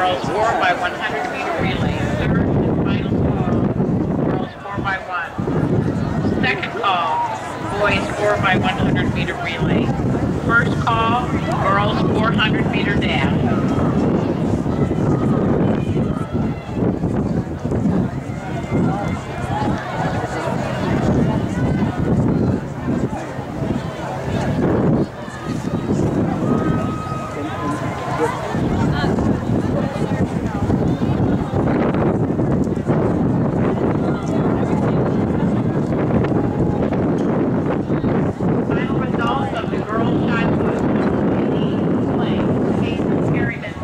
girls 4 by 100 meter relay. Third and final call, girls 4 by 1. Second call, boys 4 by 100 meter relay. First call, girls 400 meter dash. Final results of the girls' shot put. Haley Slade, Hayden Perryman.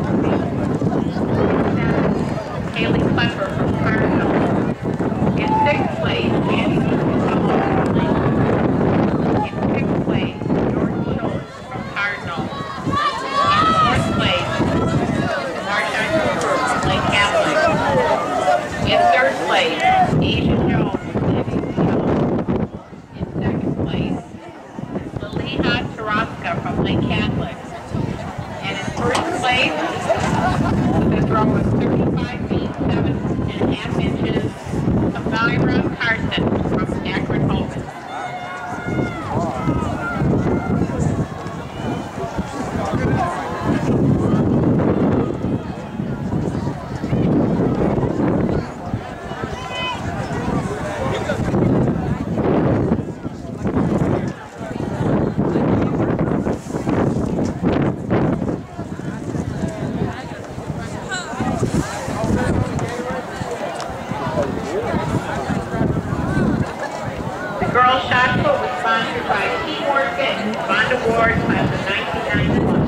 Haley Klepper from Cardinal. In sixth place, Annie Gonzalez. In fifth place, Jordan Schultz from Cardinal. In fourth place, Marshawn Cooper from Lake Catholic. In third place, Asia Jones from Navy Seattle. In second place, Laliha Taraska from Lake Catholic. And in first place, with a throw of 35 feet, 7 and a half inches, Amira Carson Award, class of 1991.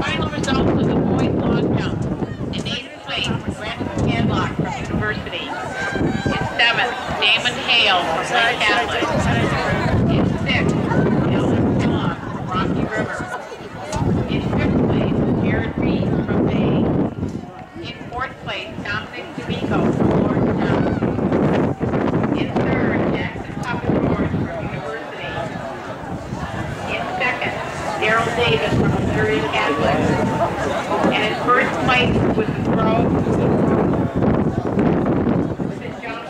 Final results of the boys long jump. In eighth place, Brandon Scanlock from University. In seventh, Damon Hale from Lake Catholic. In sixth, from Rocky River. In place, Jared Reed from Bay. In fourth place, Dominic Lordstown. In third, University. In second, Daryl Davis from Missouri Catholic. And in first place with the throw. Was it jump?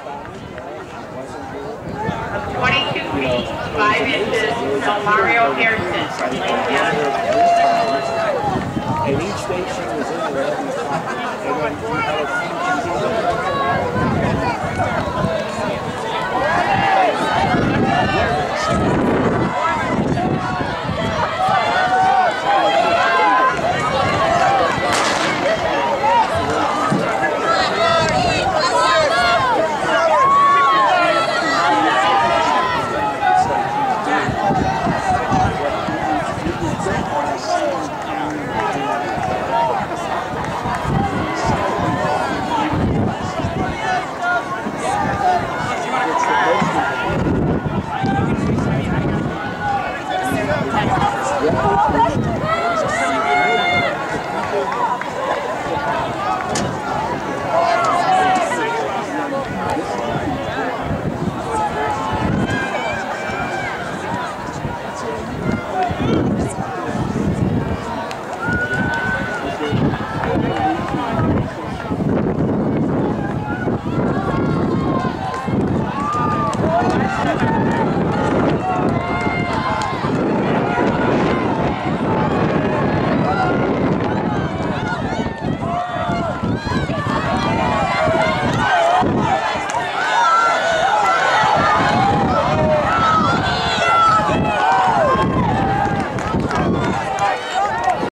Of 22 feet, 5 Mario Harrison from Lake County. And each day she was in there